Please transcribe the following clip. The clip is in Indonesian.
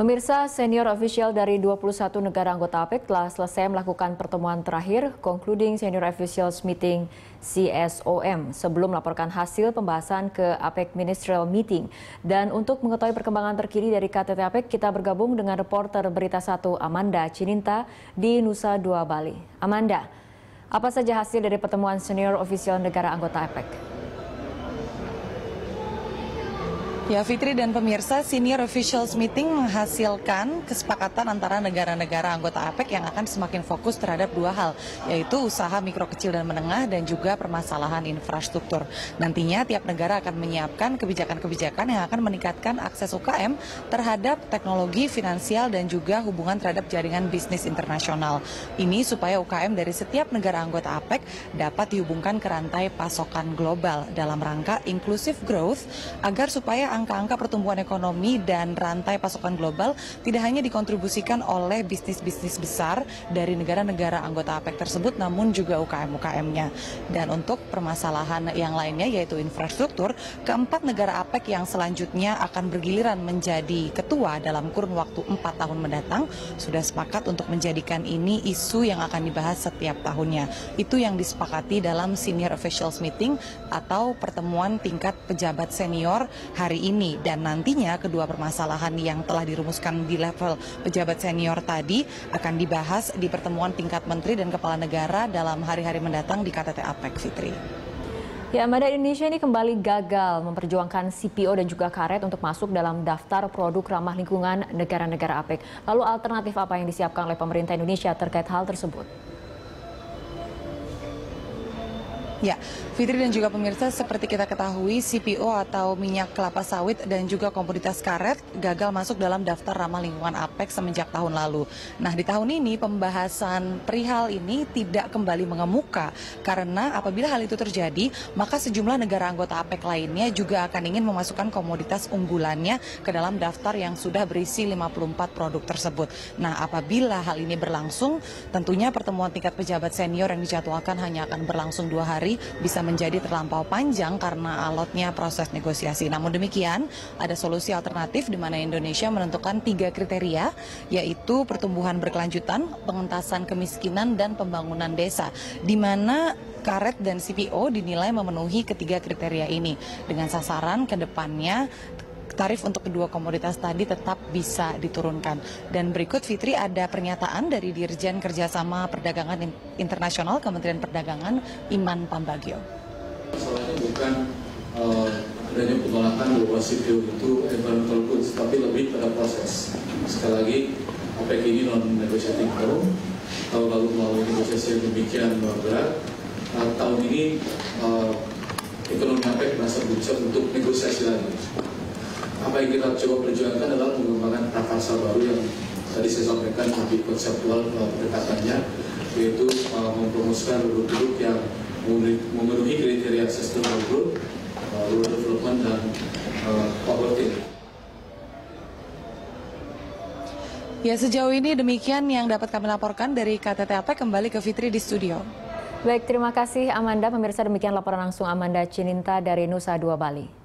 Pemirsa senior official dari 21 negara anggota APEC telah selesai melakukan pertemuan terakhir concluding senior officials meeting CSOM sebelum melaporkan hasil pembahasan ke APEC ministerial meeting. Dan untuk mengetahui perkembangan terkini dari KTT APEC, kita bergabung dengan reporter Berita Satu Amanda Cininta di Nusa Dua Bali. Amanda, apa saja hasil dari pertemuan senior official negara anggota APEC? Ya, Fitri dan pemirsa, Senior Officials Meeting menghasilkan kesepakatan antara negara-negara anggota APEC yang akan semakin fokus terhadap dua hal, yaitu usaha mikro kecil dan menengah dan juga permasalahan infrastruktur. Nantinya tiap negara akan menyiapkan kebijakan-kebijakan yang akan meningkatkan akses UKM terhadap teknologi, finansial, dan juga hubungan terhadap jaringan bisnis internasional. Ini supaya UKM dari setiap negara anggota APEC dapat dihubungkan ke rantai pasokan global dalam rangka inclusive growth agar supaya angka-angka pertumbuhan ekonomi dan rantai pasokan global tidak hanya dikontribusikan oleh bisnis-bisnis besar dari negara-negara anggota APEC tersebut, namun juga UKM-UKM-nya. Dan untuk permasalahan yang lainnya yaitu infrastruktur, keempat negara APEC yang selanjutnya akan bergiliran menjadi ketua dalam kurun waktu empat tahun mendatang sudah sepakat untuk menjadikan ini isu yang akan dibahas setiap tahunnya. Itu yang disepakati dalam Senior Officials Meeting atau pertemuan tingkat pejabat senior hari ini ini dan nantinya kedua permasalahan yang telah dirumuskan di level pejabat senior tadi akan dibahas di pertemuan tingkat menteri dan kepala negara dalam hari-hari mendatang di KTT APEC Fitri. Ya, Amanda Indonesia ini kembali gagal memperjuangkan CPO dan juga karet untuk masuk dalam daftar produk ramah lingkungan negara-negara APEC. Lalu alternatif apa yang disiapkan oleh pemerintah Indonesia terkait hal tersebut? Ya, Fitri dan juga pemirsa seperti kita ketahui CPO atau minyak kelapa sawit dan juga komoditas karet gagal masuk dalam daftar ramah lingkungan APEC semenjak tahun lalu. Nah, di tahun ini pembahasan perihal ini tidak kembali mengemuka karena apabila hal itu terjadi, maka sejumlah negara anggota APEC lainnya juga akan ingin memasukkan komoditas unggulannya ke dalam daftar yang sudah berisi 54 produk tersebut. Nah, apabila hal ini berlangsung, tentunya pertemuan tingkat pejabat senior yang dijadwalkan hanya akan berlangsung dua hari bisa menjadi terlampau panjang karena alotnya proses negosiasi. Namun demikian, ada solusi alternatif di mana Indonesia menentukan tiga kriteria, yaitu pertumbuhan berkelanjutan, pengentasan kemiskinan, dan pembangunan desa, di mana karet dan CPO dinilai memenuhi ketiga kriteria ini dengan sasaran ke depannya tarif untuk kedua komoditas tadi tetap bisa diturunkan. Dan berikut Fitri ada pernyataan dari Dirjen Kerjasama Perdagangan Internasional Kementerian Perdagangan Iman Pambagio. Masalahnya bukan uh, adanya penolakan bahwa CPO itu environmental goods, tapi lebih pada proses. Sekali lagi, APEC ini non negotiating forum. Tahun lalu melalui negosiasi yang demikian berat. Nah, tahun ini uh, ekonomi APEC merasa berusaha untuk negosiasi lagi apa yang kita coba perjuangkan adalah mengembangkan prakarsa baru yang tadi saya sampaikan lebih konseptual uh, pendekatannya yaitu uh, mempromosikan produk-produk yang memenuhi kriteria sustainable growth, uh, rural development dan uh, poverty. Ya sejauh ini demikian yang dapat kami laporkan dari KTTAP kembali ke Fitri di studio. Baik, terima kasih Amanda. Pemirsa demikian laporan langsung Amanda Cininta dari Nusa Dua Bali.